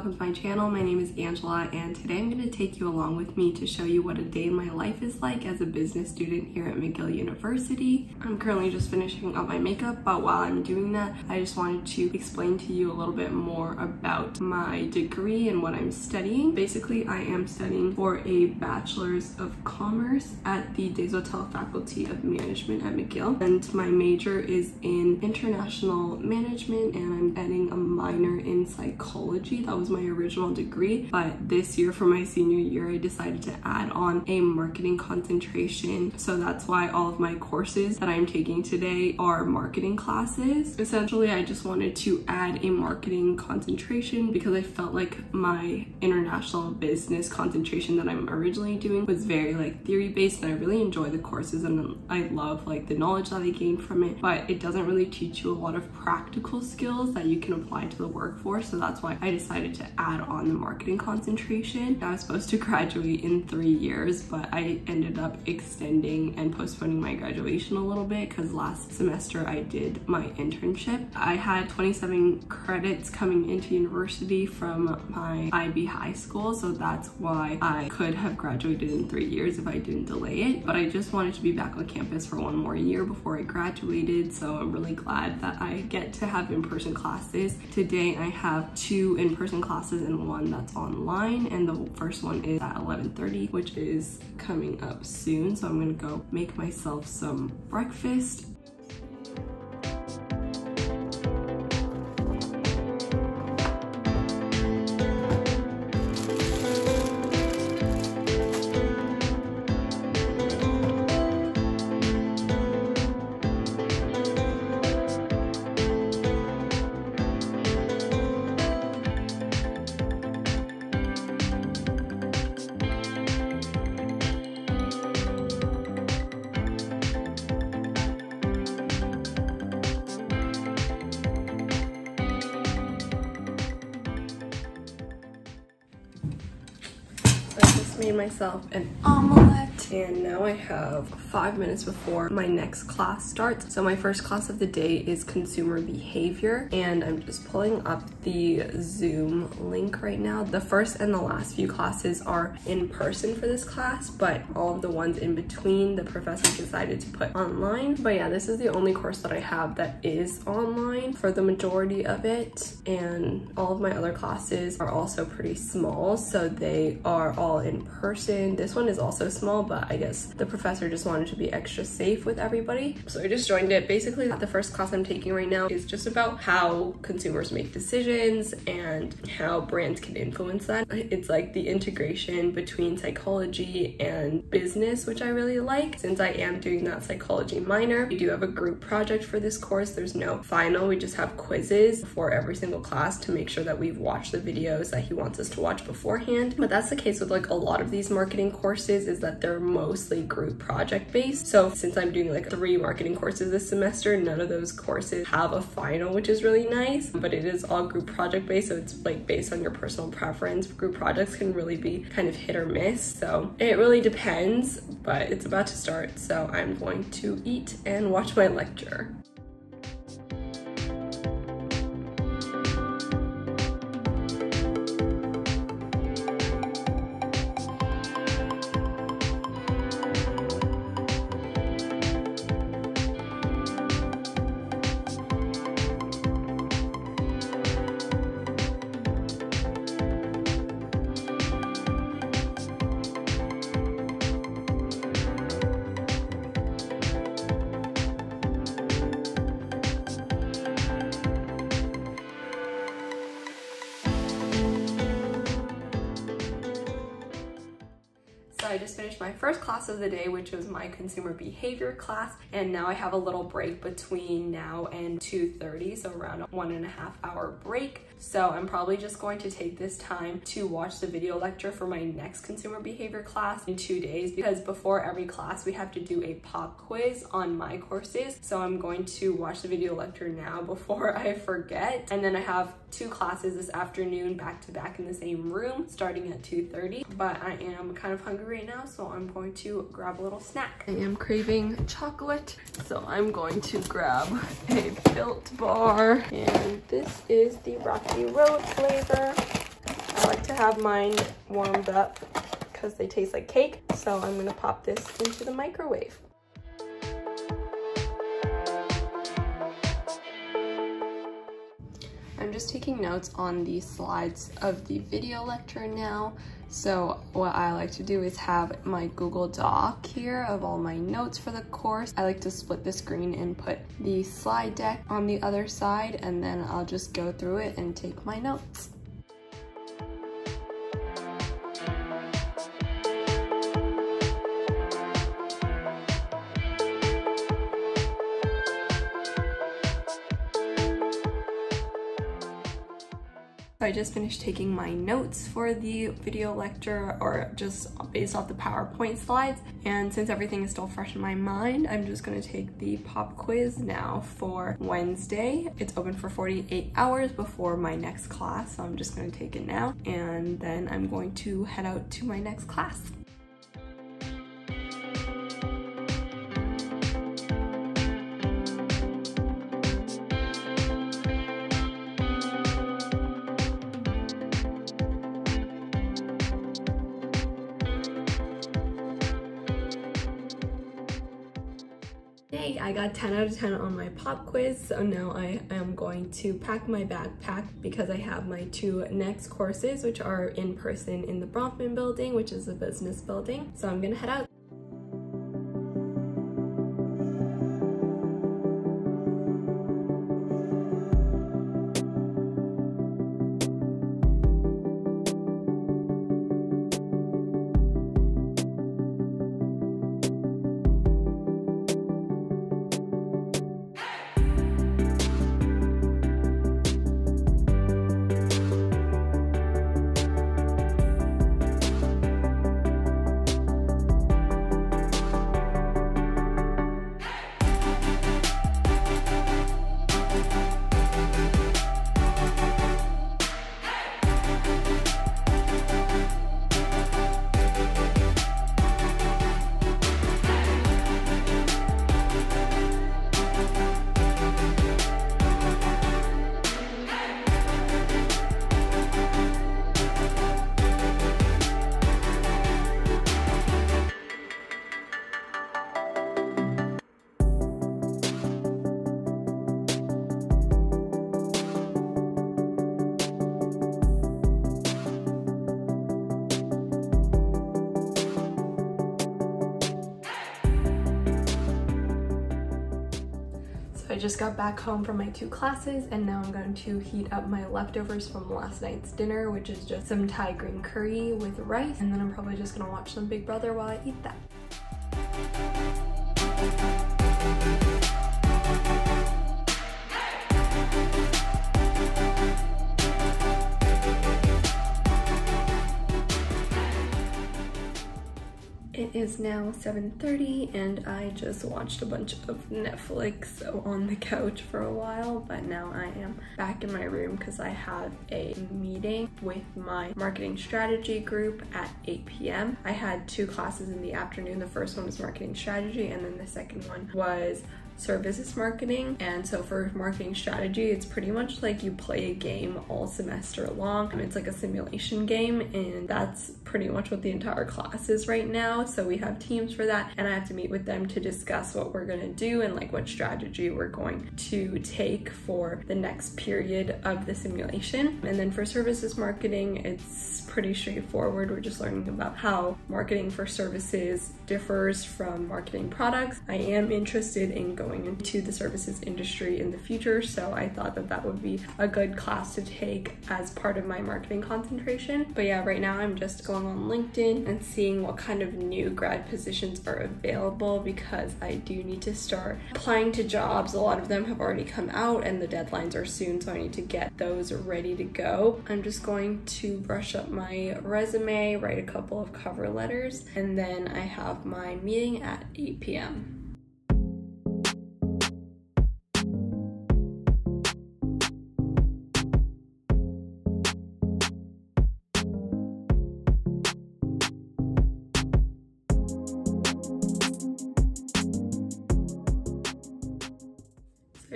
welcome to my channel. My name is Angela and today I'm going to take you along with me to show you what a day in my life is like as a business student here at McGill University. I'm currently just finishing up my makeup, but while I'm doing that, I just wanted to explain to you a little bit more about my degree and what I'm studying. Basically, I am studying for a Bachelor's of Commerce at the Desautels Faculty of Management at McGill, and my major is in International Management and I'm adding a minor in psychology. That was my original degree, but this year for my senior year, I decided to add on a marketing concentration. So that's why all of my courses that I'm taking today are marketing classes. Essentially, I just wanted to add a marketing concentration because I felt like my international business concentration that I'm originally doing was very like theory based and I really enjoy the courses and I love like the knowledge that I gained from it, but it doesn't really teach you a lot of practical skills that you can apply to the workforce. So that's why I decided to add on the marketing concentration. I was supposed to graduate in three years, but I ended up extending and postponing my graduation a little bit because last semester I did my internship. I had 27 credits coming into university from my IB high school, so that's why I could have graduated in three years if I didn't delay it. But I just wanted to be back on campus for one more year before I graduated, so I'm really glad that I get to have in-person classes. Today I have two in-person classes and one that's online, and the first one is at 11.30, which is coming up soon. So I'm gonna go make myself some breakfast Made myself. An um, omelette and now I have five minutes before my next class starts. So my first class of the day is consumer behavior and I'm just pulling up the Zoom link right now. The first and the last few classes are in person for this class, but all of the ones in between the professor decided to put online. But yeah, this is the only course that I have that is online for the majority of it. And all of my other classes are also pretty small, so they are all in person. This one is also small, but I guess the professor just wanted to be extra safe with everybody. So I just joined it. Basically, the first class I'm taking right now is just about how consumers make decisions and how brands can influence that. It's like the integration between psychology and business, which I really like. Since I am doing that psychology minor, we do have a group project for this course. There's no final, we just have quizzes for every single class to make sure that we've watched the videos that he wants us to watch beforehand. But that's the case with like a lot of these marketing courses is that they're mostly group project based. So since I'm doing like three marketing courses this semester, none of those courses have a final, which is really nice, but it is all group project based. So it's like based on your personal preference. Group projects can really be kind of hit or miss. So it really depends, but it's about to start. So I'm going to eat and watch my lecture. Just finished my first class of the day, which was my consumer behavior class. And now I have a little break between now and 2.30, so around one and a half hour break. So I'm probably just going to take this time to watch the video lecture for my next consumer behavior class in two days because before every class we have to do a pop quiz on my courses. So I'm going to watch the video lecture now before I forget. And then I have two classes this afternoon back to back in the same room starting at 2.30. But I am kind of hungry right now, so I'm going to grab a little snack. I am craving chocolate, so I'm going to grab a Built Bar. And this is the Rocky Road flavor. I like to have mine warmed up because they taste like cake. So I'm gonna pop this into the microwave. I'm just taking notes on the slides of the video lecture now. So what I like to do is have my Google Doc here of all my notes for the course. I like to split the screen and put the slide deck on the other side and then I'll just go through it and take my notes. I just finished taking my notes for the video lecture or just based off the PowerPoint slides. And since everything is still fresh in my mind, I'm just gonna take the pop quiz now for Wednesday. It's open for 48 hours before my next class. So I'm just gonna take it now. And then I'm going to head out to my next class. Yay, I got 10 out of 10 on my pop quiz, so now I am going to pack my backpack because I have my two next courses, which are in person in the Bronfman building, which is a business building. So I'm gonna head out. Just got back home from my two classes and now I'm going to heat up my leftovers from last night's dinner, which is just some Thai green curry with rice. And then I'm probably just gonna watch some Big Brother while I eat that. It is now 7.30 and I just watched a bunch of Netflix on the couch for a while, but now I am back in my room because I have a meeting with my marketing strategy group at 8 p.m. I had two classes in the afternoon. The first one was marketing strategy and then the second one was services marketing. And so for marketing strategy, it's pretty much like you play a game all semester long. It's like a simulation game and that's pretty much what the entire class is right now. So we have teams for that and I have to meet with them to discuss what we're gonna do and like what strategy we're going to take for the next period of the simulation. And then for services marketing, it's pretty straightforward. We're just learning about how marketing for services differs from marketing products. I am interested in going going into the services industry in the future. So I thought that that would be a good class to take as part of my marketing concentration. But yeah, right now I'm just going on LinkedIn and seeing what kind of new grad positions are available because I do need to start applying to jobs. A lot of them have already come out and the deadlines are soon, so I need to get those ready to go. I'm just going to brush up my resume, write a couple of cover letters, and then I have my meeting at 8 p.m.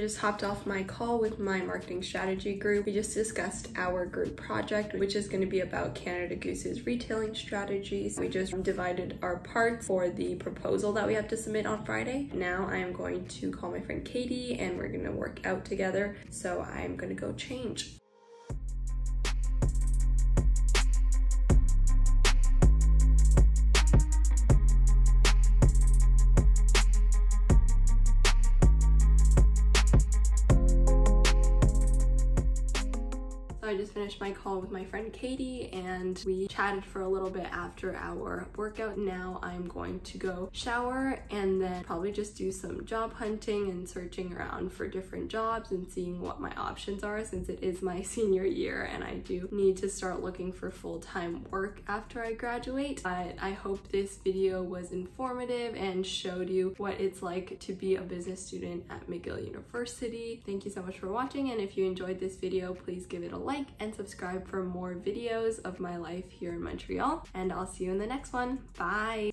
just hopped off my call with my marketing strategy group. We just discussed our group project, which is going to be about Canada Goose's retailing strategies. We just divided our parts for the proposal that we have to submit on Friday. Now I am going to call my friend Katie and we're going to work out together. So I'm going to go change. I just finished my call with my friend Katie and we chatted for a little bit after our workout. Now I'm going to go shower and then probably just do some job hunting and searching around for different jobs and seeing what my options are since it is my senior year and I do need to start looking for full-time work after I graduate. But I hope this video was informative and showed you what it's like to be a business student at McGill University. Thank you so much for watching and if you enjoyed this video, please give it a like like and subscribe for more videos of my life here in Montreal. And I'll see you in the next one. Bye!